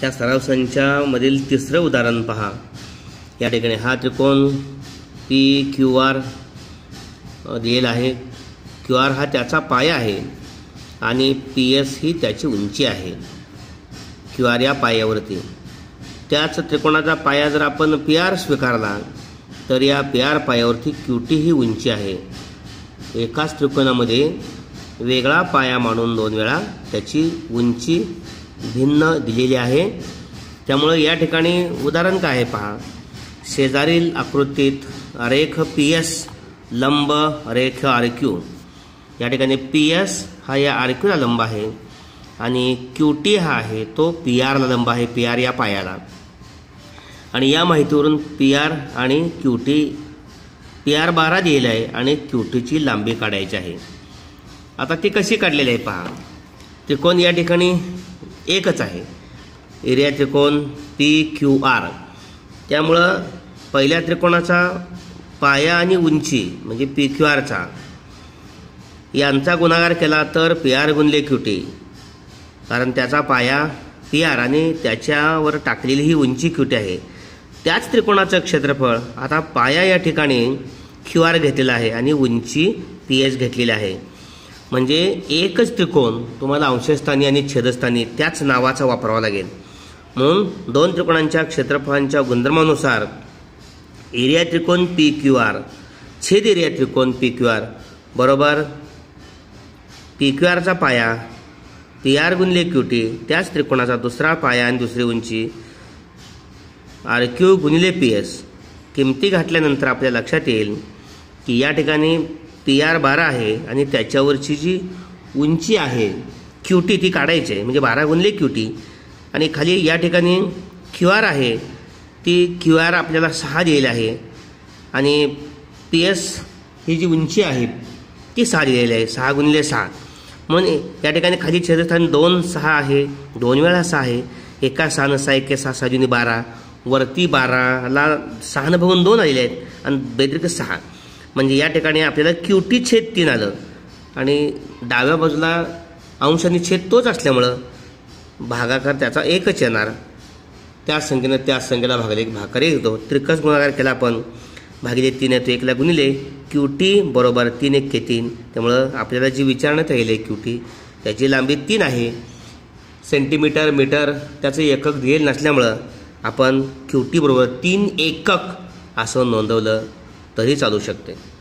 त्या सराव संचामधील तिसरं उदाहरण पहा. या ठिकाणी हा त्रिकोण पी क्यू आर दिलेला आहे. क्यू आर हा त्याचा पाया आहे आणि पी एस ही त्याची उंची आहे. क्यू आर या पायावरती. त्याच त्रिकोणाचा पाया जर आपण पी आर स्वीकारला तर या पी आर पायावरती क्यू टी ही उंची आहे. एकाच त्रिकोणामध्ये वेगळा पाया मांडून दोन वेळा त्याची उंची भिन्न दिलेली आहे. त्यामुळं या ठिकाणी उदाहरण काय आहे पहा. शेजारील आकृतीत रेख पी एस लंब रेख आर क्यू या ठिकाणी पी एस हा या आर क्यूला लंब आहे आणि क्यू टी हा आहे तो पी आरला लंब आहे पी आर या पायाला. आणि या माहितीवरून पी आर आणि क्यू टी पी आर बारा दिलेला आहे आणि क्यू टीची लांबी काढायची आहे. आता ती कशी काढलेली आहे पहा. त्रिकोण या ठिकाणी एकच आहे. एरिया त्रिकोण पी क्यू आर त्यामुळं पहिल्या त्रिकोणाचा पाया आणि उंची म्हणजे पी क्यू आरचा यांचा गुणाकार केला तर पी आर गुणले क्यू टी कारण त्याचा पाया पी आर आणि त्याच्यावर टाकलेली ही उंची क्यू टी आहे. त्याच त्रिकोणाचं क्षेत्रफळ आता पाया या ठिकाणी क्यू आर घेतलेला आहे आणि उंची पी एच घेतलेली आहे. म्हणजे एकच त्रिकोण तुम्हाला अंशस्थानी आणि छेदस्थानी त्याच नावाचा वापरावा लागेल. म्हणून दोन त्रिकोणांच्या क्षेत्रफळांच्या गुणधर्मानुसार एरिया त्रिकोण पी क्यू आर छेद एरिया त्रिकोण पी क्यू आर बरोबर? पी क्यू आरचा पाया पी आर गुणले क्यू टी त्याच त्रिकोणाचा दुसरा पाया आणि दुसरी उंची आर क्यू गुणिले पी एस. किमती घातल्यानंतर आपल्या लक्षात येईल की या ठिकाणी पी आर बारा आहे आणि त्याच्यावरची जी उंची आहे क्यू टी ती काढायची आहे. म्हणजे बारा गुणले क्यू टी आणि खाली या ठिकाणी क्यू आर आहे. ती क्यू आर आपल्याला सहा दिलेली आहे. आणि पी एस ही जी उंची आहे ती सहा दिलेली आहे. सहा गुणले सहा. म्हणून या ठिकाणी खाली छेदस्थान दोन सहा आहे. दोन वेळा सहा आहे. एका सहानं सहा एके सहा सहा जुनी बारा. वरती बाराला सहानं बघून दोन आलेले आहेत. आणि व्यतिरिक्त सहा. म्हणजे या ठिकाणी आपल्याला क्यूटी छेद तीन आलं. आणि डाव्या बाजूला अंश आणि छेद तोच असल्यामुळं भागाकार त्याचा एकच येणार. त्या संख्येनं त्या संख्येला भागले एक भागाकार येतो. त्रिकस गुणाकार केला आपण भागिले तीन येतो एकला गुणिले क्यू टी बरोबर तीन एक के तीन. त्यामुळं आपल्याला जी विचारण्यात येईल आहे क्यू टी त्याची लांबी तीन आहे. सेंटीमीटर मीटर त्याचं एकक दिलेलं नसल्यामुळं आपण क्यू टी बरोबर तीन एकक असं नोंदवलं. तरी चालू शकते.